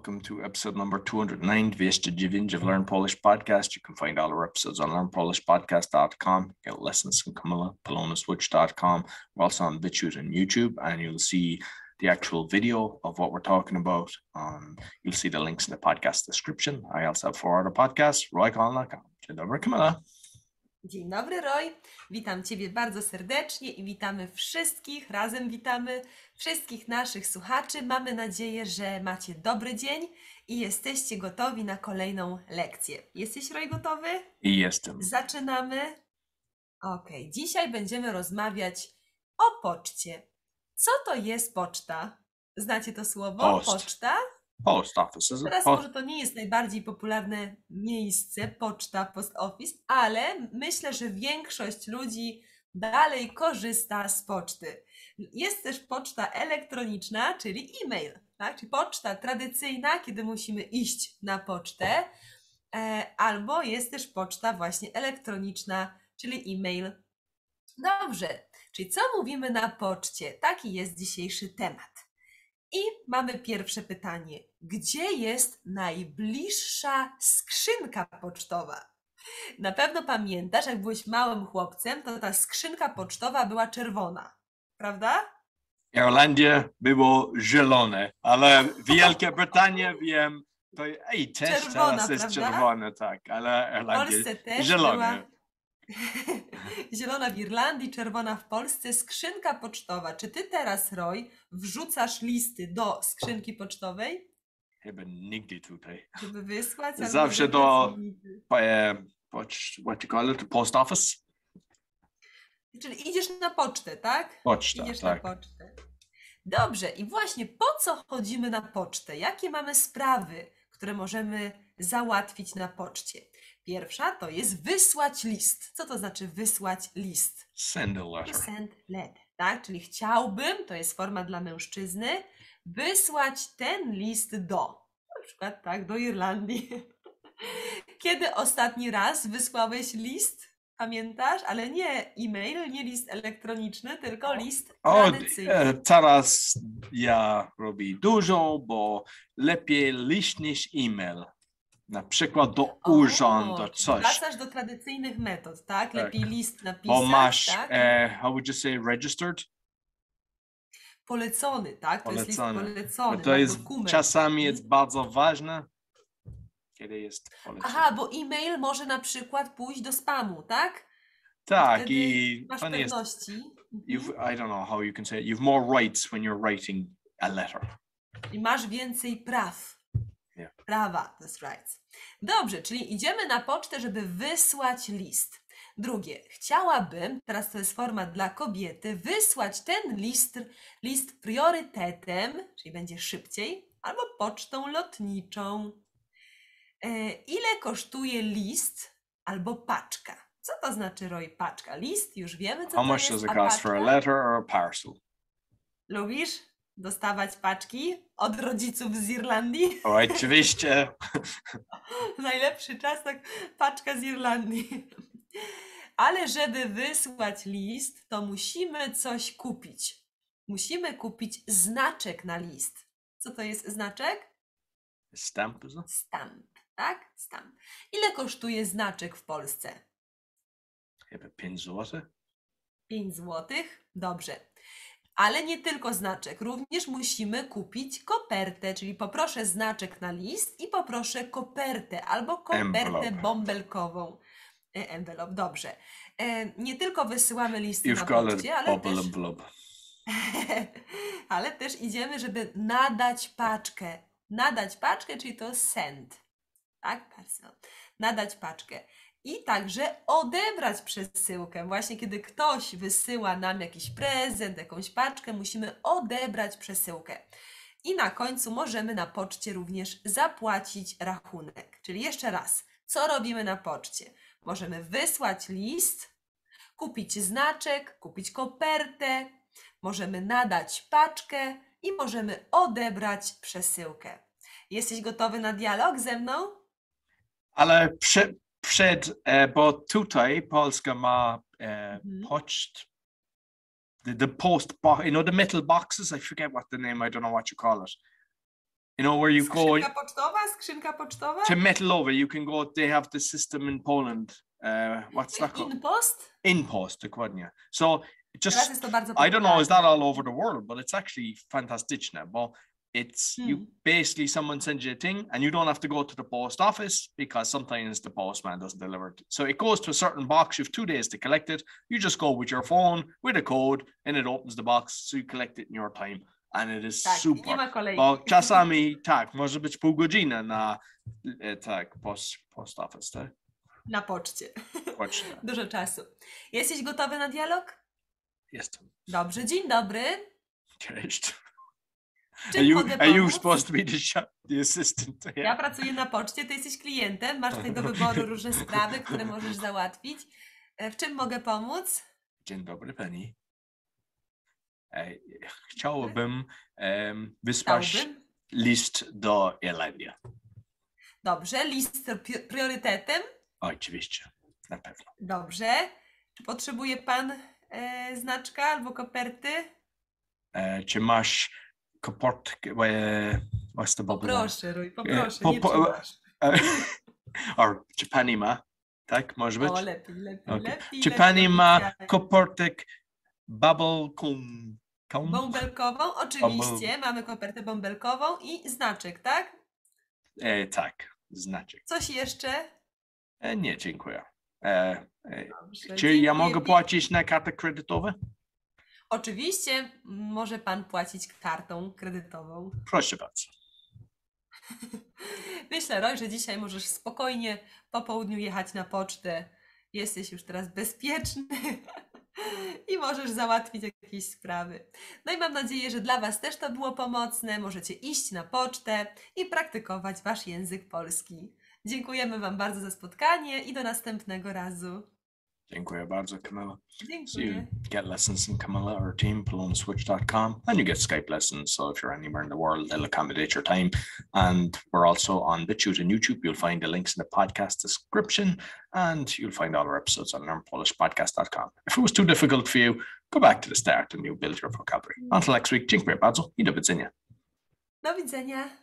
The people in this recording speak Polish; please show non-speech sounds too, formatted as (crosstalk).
Welcome to episode number 209 209 of Learn Polish Podcast. You can find all our episodes on learnpolishpodcast.com. Get lessons from Camilla, polonaswitch.com. We're also on BitChute and YouTube, and you'll see the actual video of what we're talking about. Um, you'll see the links in the podcast description. I also have four other podcasts, roycon.com. Dzień dobry, Camilla. Dzień dobry, Roy. Witam Ciebie bardzo serdecznie i witamy wszystkich, razem witamy wszystkich naszych słuchaczy. Mamy nadzieję, że macie dobry dzień i jesteście gotowi na kolejną lekcję. Jesteś, Roy, gotowy? I jestem. Zaczynamy. Ok, dzisiaj będziemy rozmawiać o poczcie. Co to jest poczta? Znacie to słowo? Post. Poczta? Post office? Teraz może to nie jest najbardziej popularne miejsce, poczta, post office, ale myślę, że większość ludzi dalej korzysta z poczty. Jest też poczta elektroniczna, czyli e-mail, tak? czyli poczta tradycyjna, kiedy musimy iść na pocztę, e, albo jest też poczta właśnie elektroniczna, czyli e-mail. Dobrze, czyli co mówimy na poczcie? Taki jest dzisiejszy temat. I mamy pierwsze pytanie. Gdzie jest najbliższa skrzynka pocztowa? Na pewno pamiętasz, jak byłeś małym chłopcem, to ta skrzynka pocztowa była czerwona, prawda? Irlandia było zielone, ale Wielka Brytania wiem, to ej, też Czerwona, teraz jest prawda? czerwone, tak, ale W Irlandia Polsce też zielone. była (laughs) zielona w Irlandii, czerwona w Polsce, skrzynka pocztowa. Czy ty teraz, Roy, wrzucasz listy do skrzynki pocztowej, Chyba nigdy tutaj. żeby wysłać? Zawsze do-? E, what you call it? Post office? Czyli idziesz na pocztę, tak? Poczta, Idziesz tak. na pocztę. Dobrze, i właśnie po co chodzimy na pocztę? Jakie mamy sprawy, które możemy załatwić na poczcie? Pierwsza to jest wysłać list. Co to znaczy wysłać list? Send a letter. Send letter, tak? Czyli chciałbym, to jest forma dla mężczyzny, wysłać ten list do, na przykład tak, do Irlandii. (laughs) Kiedy ostatni raz wysłałeś list? Pamiętasz? Ale nie e-mail, nie list elektroniczny, tylko list O, tradycyjny. e, teraz ja robię dużo, bo lepiej list niż e-mail. Na przykład do O, urzędu, czyli coś. Wracasz do tradycyjnych metod, tak? Lepiej list napisać, Bo masz, tak? e, how would you say, registered? Polecony, tak? To jest list Polecony. polecony, Bo to masz jest dokument. czasami jest bardzo ważne, kiedy jest polecenie. Aha, bo e-mail może na przykład pójść do spamu, tak? tak, wtedy i Masz jest, pewności. Mhm. I don't know how you can say it, you've more rights when you're writing a letter. I masz więcej praw. Yeah. Prawa, that's right. Dobrze, czyli idziemy na pocztę, żeby wysłać list. Drugie, chciałabym, teraz to jest format dla kobiety, wysłać ten list, list priorytetem, czyli będzie szybciej, albo pocztą lotniczą. E, ile kosztuje list albo paczka? Co to znaczy, Roy, paczka? List, już wiemy, co How to much jest, does it cost for a letter or a parcel? Lubisz dostawać paczki od rodziców z Irlandii? O, oczywiście. (laughs) Najlepszy czas, tak paczka z Irlandii. Ale żeby wysłać list, to musimy coś kupić. Musimy kupić znaczek na list. Co to jest znaczek? Stamp? Stamp, tak? Stamp. Ile kosztuje znaczek w Polsce? Chyba 5 zł. 5 złotych? Dobrze. Ale nie tylko znaczek, również musimy kupić kopertę, czyli poproszę znaczek na list i poproszę kopertę albo kopertę Envelope. bąbelkową. E, Envelope, dobrze. E, nie tylko wysyłamy listy You've na got poczcie, ale też, (laughs) ale też idziemy, żeby nadać paczkę. Nadać paczkę, czyli to send. Tak, parcel. Nadać paczkę. I także odebrać przesyłkę. Właśnie kiedy ktoś wysyła nam jakiś prezent, jakąś paczkę, musimy odebrać przesyłkę. I na końcu możemy na poczcie również zapłacić rachunek. Czyli jeszcze raz, co robimy na poczcie? Możemy wysłać list, kupić znaczek, kupić kopertę, możemy nadać paczkę i możemy odebrać przesyłkę. Jesteś gotowy na dialog ze mną? Ale przed, e, bo tutaj Polska ma e, Mhm. poczt, the, the post box, you know, the metal boxes, I forget what the name, I don't know what you call it. You know where you go pocztowa, skrzynka pocztowa? to Metalover, you can go, they have the system in Poland. Uh, what's that called? Inpost? InPost, dokładnie. So just, I don't know, is that all over the world, but it's actually fantastyczne. But it's you Hmm. basically someone sends you a thing and you don't have to go to the post office because sometimes the postman doesn't deliver it. So it goes to a certain box, you have two days to collect it. You just go with your phone with a code and it opens the box, so you collect it in your time. And it is Tak, super. Bo czasami (laughs) tak, może być pół godziny na tak, post, post office, tak? Na poczcie. Właśnie. (laughs) Dużo czasu. Jesteś gotowy na dialog? Jestem. Dobrze, dzień dobry. Cześć. Are Czym you, mogę are you supposed to be the, shop, the assistant? Ja Yeah. pracuję na poczcie, ty jesteś klientem, masz tutaj do wyboru różne sprawy, które możesz załatwić. E, W czym mogę pomóc? Dzień dobry, pani. E, Chciałbym um, wysłać Chciałbym. list do Irlandii. Dobrze, list pri- priorytetem. Oczywiście, na pewno. Dobrze. Czy potrzebuje pan e, znaczka albo koperty? E, czy masz koportkę? E, what's the bubble? Poproszę, Rój, poproszę, po- nie po-. E, (laughs) or czy pani ma? Tak, może być? O, lepiej, lepiej, Okej. lepiej. Czy lepiej, pani ma oficjalnie. koportek bubble cum? cum? Bąbelkową? Oczywiście, mamy kopertę bąbelkową i znaczek, tak? E, tak, znaczek. Coś jeszcze? E, nie, dziękuję. E, e, czy ja mogę płacić na kartę kredytową? Oczywiście może pan płacić kartą kredytową. Proszę bardzo. (laughs) Myślę, Roy, że dzisiaj możesz spokojnie po południu jechać na pocztę. Jesteś już teraz bezpieczny (laughs) i możesz załatwić jakieś sprawy. No i mam nadzieję, że dla Was też to było pomocne. Możecie iść na pocztę i praktykować Wasz język polski. Dziękujemy Wam bardzo za spotkanie i do następnego razu. Dziękuję bardzo, Camilla. So you get lessons in Camilla or team, polonaswitch.com, and you get Skype lessons. So if you're anywhere in the world, they'll accommodate your time. And we're also on BitChute and YouTube. You'll find the links in the podcast description, and you'll find all our episodes on learnpolishpodcast.com. If it was too difficult for you, go back to the start and you build your vocabulary. Until next week, dziękuję bardzo i do widzenia. Do widzenia.